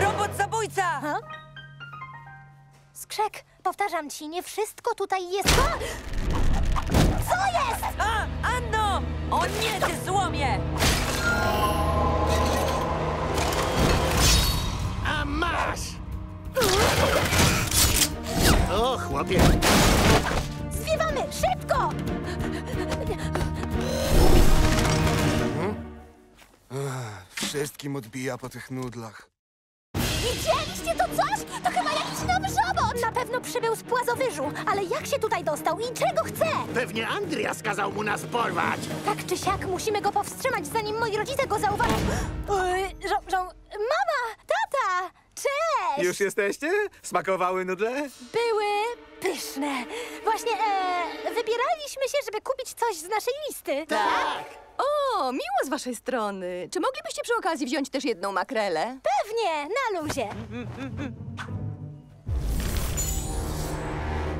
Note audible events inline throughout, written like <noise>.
Robot zabójca! Ha? Skrzek, powtarzam ci, nie wszystko tutaj jest... A! Co jest? A, Anno! O nie, ty złomie! Wszystkim odbija po tych nudlach. Widzieliście to coś? To chyba jakiś nowy robot! Na pewno przybył z płazowyżu, ale jak się tutaj dostał i czego chce? Pewnie Andrias kazał mu nas porwać! Tak czy siak musimy go powstrzymać, zanim moi rodzice go zauważą. Oj, żo, żo... Mama! Tata! Cześć! Już jesteście? Smakowały nudle? Były pyszne. Właśnie e, wybieraliśmy się, żeby kupić coś z naszej listy. Tak! O, miło z waszej strony. Czy moglibyście przy okazji wziąć też jedną makrelę? Pewnie, na luzie.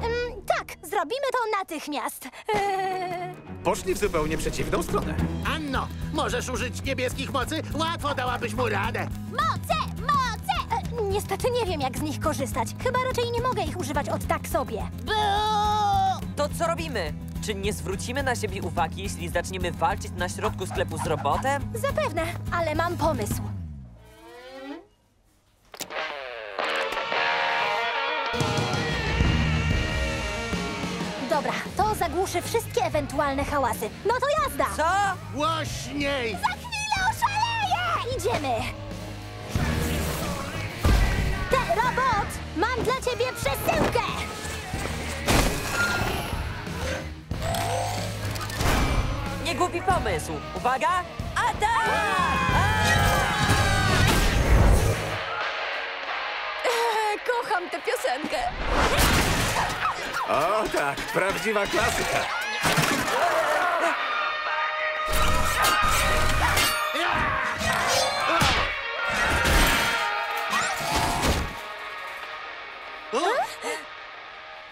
Ym, tak, zrobimy to natychmiast. Eee, <laughs> Poszli w zupełnie przeciwną stronę. Anno, możesz użyć niebieskich mocy? Łatwo dałabyś mu radę! moce, moce! E, niestety nie wiem, jak z nich korzystać. Chyba raczej nie mogę ich używać od tak sobie. To co robimy? Czy nie zwrócimy na siebie uwagi, jeśli zaczniemy walczyć na środku sklepu z robotem? Zapewne, ale mam pomysł. Dobra, to zagłuszy wszystkie ewentualne hałasy. No to jazda! Co? Głośniej! Za chwilę oszaleję! Idziemy! Te robot! Mam dla ciebie przesyłkę! Głupi pomysł. Uwaga! Atak! E, kocham tę piosenkę. O tak, prawdziwa klasyka.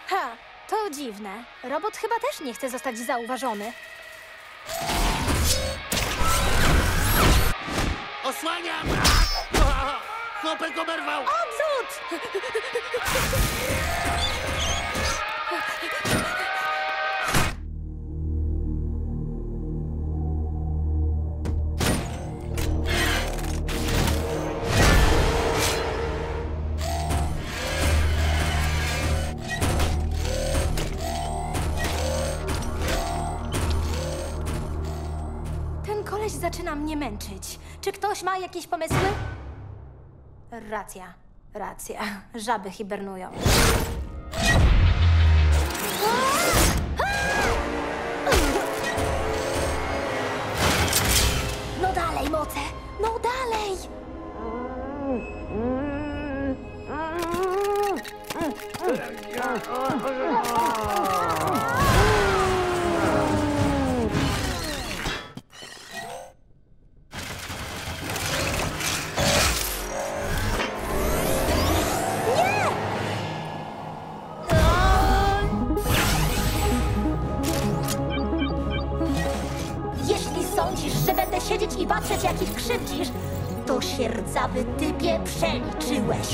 Ha, to dziwne. Robot chyba też nie chce zostać zauważony. Osłaniam! <laughs> Chłopek oberwał! Odrzut! <laughs> koleś zaczyna mnie męczyć. Czy ktoś ma jakieś pomysły? Racja, racja. Żaby hibernują. No dalej, moce! No dalej! będę siedzieć i patrzeć, jak ich krzywdzisz, to siercawy typie przeliczyłeś.